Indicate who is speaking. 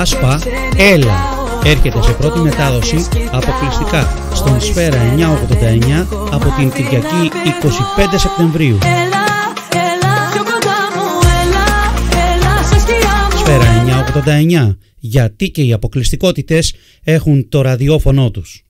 Speaker 1: Άσπα, έλα. Έρχεται σε πρώτη μετάδοση αποκλειστικά στον Σφαίρα 989 από την Κυριακή 25 Σεπτεμβρίου. Σφαίρα 989 γιατί και οι αποκλειστικότητες έχουν το ραδιόφωνο τους.